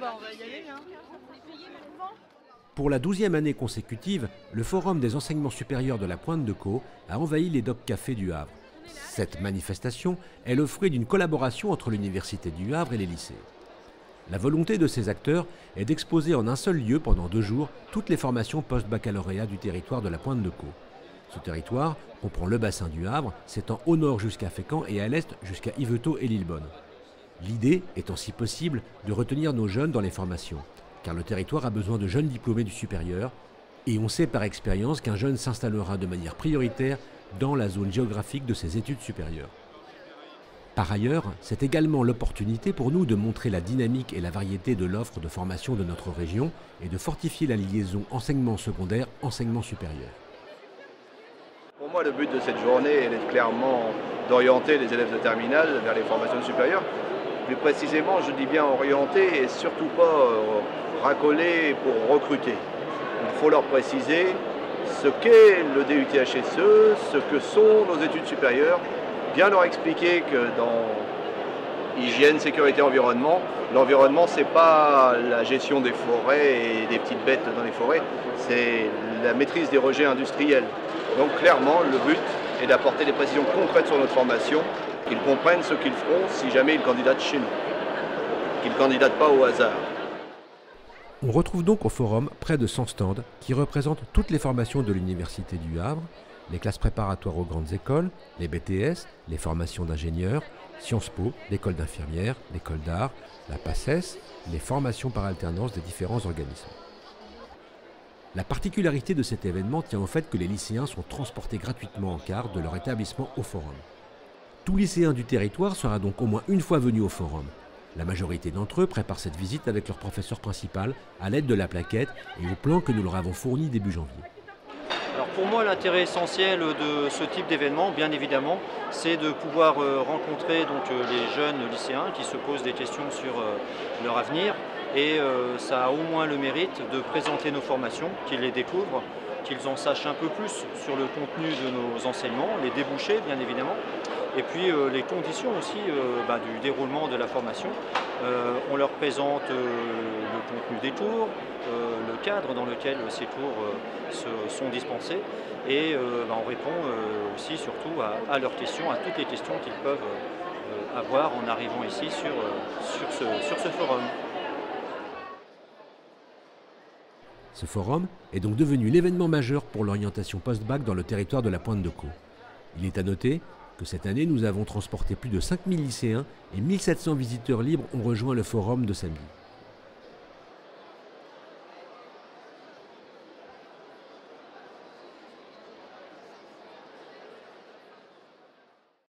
bah. Hein. Pour la douzième année consécutive, le Forum des enseignements supérieurs de la Pointe de Caux a envahi les docks cafés du Havre. Cette manifestation est le fruit d'une collaboration entre l'Université du Havre et les lycées. La volonté de ces acteurs est d'exposer en un seul lieu pendant deux jours toutes les formations post-baccalauréat du territoire de la Pointe de Caux. Ce territoire comprend le bassin du Havre, s'étend au nord jusqu'à Fécamp et à l'est jusqu'à Yvetot et Lillebonne. L'idée étant si possible de retenir nos jeunes dans les formations, car le territoire a besoin de jeunes diplômés du supérieur, et on sait par expérience qu'un jeune s'installera de manière prioritaire dans la zone géographique de ses études supérieures. Par ailleurs, c'est également l'opportunité pour nous de montrer la dynamique et la variété de l'offre de formation de notre région et de fortifier la liaison enseignement secondaire-enseignement supérieur. Pour moi, le but de cette journée est clairement d'orienter les élèves de terminale vers les formations supérieures. Plus précisément, je dis bien orienter et surtout pas euh, racoler pour recruter. Il faut leur préciser ce qu'est le DUTHSE, ce que sont nos études supérieures, bien leur expliquer que dans hygiène, sécurité, environnement, l'environnement c'est pas la gestion des forêts et des petites bêtes dans les forêts, c'est la maîtrise des rejets industriels. Donc clairement, le but est d'apporter des précisions concrètes sur notre formation, qu'ils comprennent ce qu'ils feront si jamais ils candidatent chez nous, qu'ils ne candidatent pas au hasard. On retrouve donc au forum près de 100 stands qui représentent toutes les formations de l'Université du Havre, les classes préparatoires aux grandes écoles, les BTS, les formations d'ingénieurs, Sciences Po, l'école d'infirmières, l'école d'art, la PACES, les formations par alternance des différents organismes. La particularité de cet événement tient au fait que les lycéens sont transportés gratuitement en car de leur établissement au forum. Tout lycéen du territoire sera donc au moins une fois venu au forum, la majorité d'entre eux préparent cette visite avec leur professeur principal à l'aide de la plaquette et au plan que nous leur avons fourni début janvier. Pour moi, l'intérêt essentiel de ce type d'événement, bien évidemment, c'est de pouvoir euh, rencontrer donc, euh, les jeunes lycéens qui se posent des questions sur euh, leur avenir. Et ça a au moins le mérite de présenter nos formations, qu'ils les découvrent, qu'ils en sachent un peu plus sur le contenu de nos enseignements, les débouchés bien évidemment, et puis euh, les conditions aussi euh, bah, du déroulement de la formation. Euh, on leur présente le contenu des tours, le cadre dans lequel ces tours sont dispensés et bah, on répond aussi surtout à, leurs questions, à toutes les questions qu'ils peuvent avoir en arrivant ici sur, sur ce forum. Ce forum est donc devenu l'événement majeur pour l'orientation post-bac dans le territoire de la Pointe de Caux. Il est à noter que cette année, nous avons transporté plus de 5000 lycéens et 1700 visiteurs libres ont rejoint le forum de samedi.